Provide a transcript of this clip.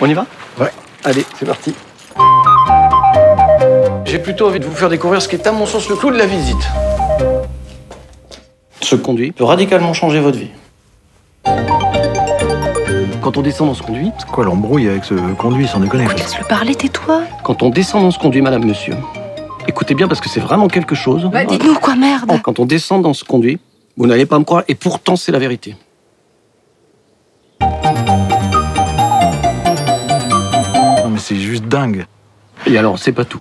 On y va? Ouais. Allez, c'est parti. J'ai plutôt envie de vous faire découvrir ce qui est à mon sens le clou de la visite. Ce conduit peut radicalement changer votre vie. Quand on descend dans ce conduit, C'est quoi l'embrouille avec ce conduit, sans déconner quoi. Laisse-le parler, tais-toi. quand on descend dans ce conduit, madame, monsieur, écoutez bien parce que c'est vraiment quelque chose. Bah, dites-nous quoi, merde. Quand on descend dans ce conduit, vous n'allez pas me croire, et pourtant c'est la vérité. C'est juste dingue. Et alors, c'est pas tout.